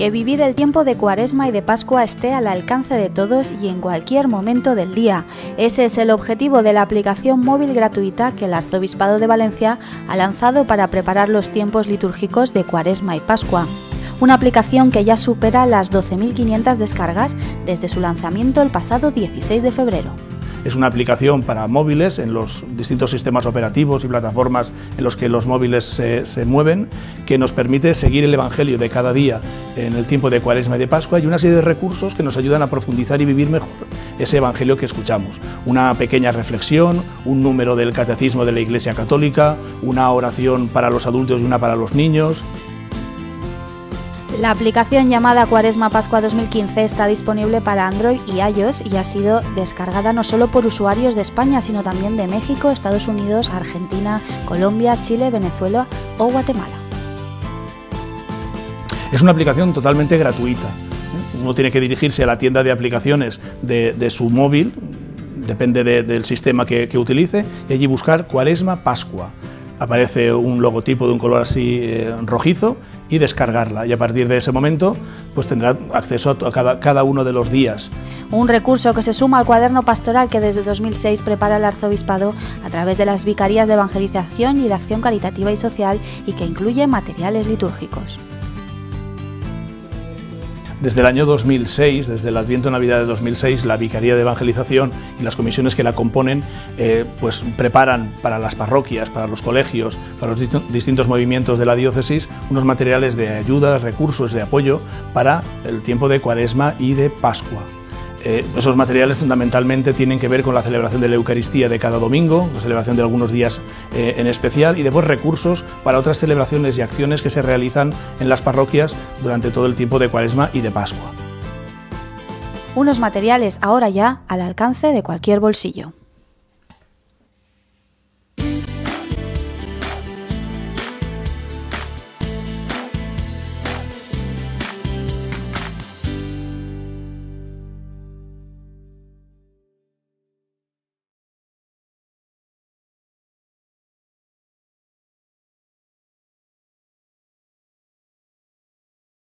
que vivir el tiempo de Cuaresma y de Pascua esté al alcance de todos y en cualquier momento del día. Ese es el objetivo de la aplicación móvil gratuita que el Arzobispado de Valencia ha lanzado para preparar los tiempos litúrgicos de Cuaresma y Pascua una aplicación que ya supera las 12.500 descargas desde su lanzamiento el pasado 16 de febrero. Es una aplicación para móviles en los distintos sistemas operativos y plataformas en los que los móviles se, mueven, que nos permite seguir el Evangelio de cada día en el tiempo de Cuaresma y de Pascua y una serie de recursos que nos ayudan a profundizar y vivir mejor ese Evangelio que escuchamos. Una pequeña reflexión, un número del Catecismo de la Iglesia Católica, una oración para los adultos y una para los niños, la aplicación llamada Cuaresma Pascua 2015 está disponible para Android y iOS y ha sido descargada no solo por usuarios de España, sino también de México, Estados Unidos, Argentina, Colombia, Chile, Venezuela o Guatemala. Es una aplicación totalmente gratuita. Uno tiene que dirigirse a la tienda de aplicaciones de, su móvil, depende del sistema que, que utilice, y allí buscar Cuaresma Pascua aparece un logotipo de un color así eh, rojizo y descargarla. Y a partir de ese momento pues tendrá acceso a cada, cada uno de los días. Un recurso que se suma al cuaderno pastoral que desde 2006 prepara el arzobispado a través de las vicarías de evangelización y de acción caritativa y social y que incluye materiales litúrgicos. Desde el año 2006, desde el Adviento Navidad de 2006, la Vicaría de Evangelización y las comisiones que la componen eh, pues preparan para las parroquias, para los colegios, para los distintos movimientos de la diócesis unos materiales de ayuda, recursos, de apoyo para el tiempo de Cuaresma y de Pascua. Eh, esos materiales fundamentalmente tienen que ver con la celebración de la Eucaristía de cada domingo, la celebración de algunos días eh, en especial y después recursos para otras celebraciones y acciones que se realizan en las parroquias durante todo el tiempo de Cuaresma y de Pascua. Unos materiales ahora ya al alcance de cualquier bolsillo.